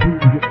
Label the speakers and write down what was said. Speaker 1: Yeah.